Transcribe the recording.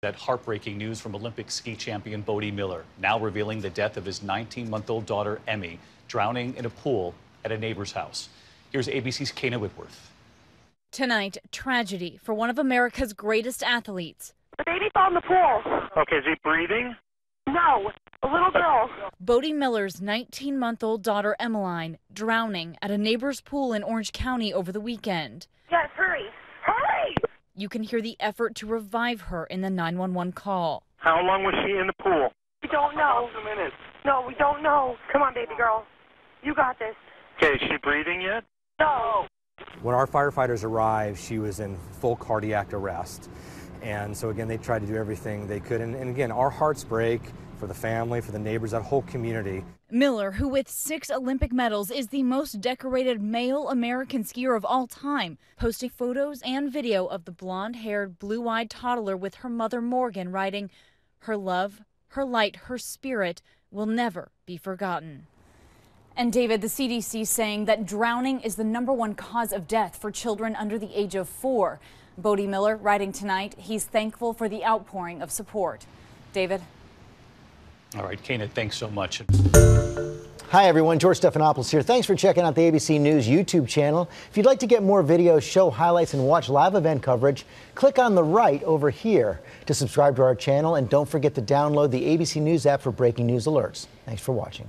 That heartbreaking news from Olympic ski champion Bode Miller, now revealing the death of his 19 month old daughter, Emmy, drowning in a pool at a neighbor's house. Here's ABC's Kayna Whitworth. Tonight, tragedy for one of America's greatest athletes. The baby fell in the pool. Okay, is he breathing? No, a little girl. Bode Miller's 19 month old daughter, Emeline, drowning at a neighbor's pool in Orange County over the weekend. Yes, hurry. Hurry! You can hear the effort to revive her in the 911 call. How long was she in the pool? We don't know. Two minutes. No, we don't know. Come on, baby girl. You got this. Okay, is she breathing yet? No. When our firefighters arrived, she was in full cardiac arrest. And so again, they tried to do everything they could. And, and, again, our hearts break for the family, for the neighbors, that whole community. Miller, who with six Olympic medals is the most decorated male American skier of all time, posting photos and video of the blonde haired, blue eyed toddler with her mother Morgan, writing, Her love, her light, her spirit will never be forgotten. And David, the CDC saying that drowning is the number one cause of death for children under the age of four. Bode Miller writing tonight, he's thankful for the outpouring of support. David? All right, Kayna, thanks so much. Hi, everyone. George Stephanopoulos here. Thanks for checking out the ABC News YouTube channel. If you'd like to get more videos, show highlights, and watch live event coverage, click on the right over here to subscribe to our channel. And don't forget to download the ABC News app for breaking news alerts. Thanks for watching.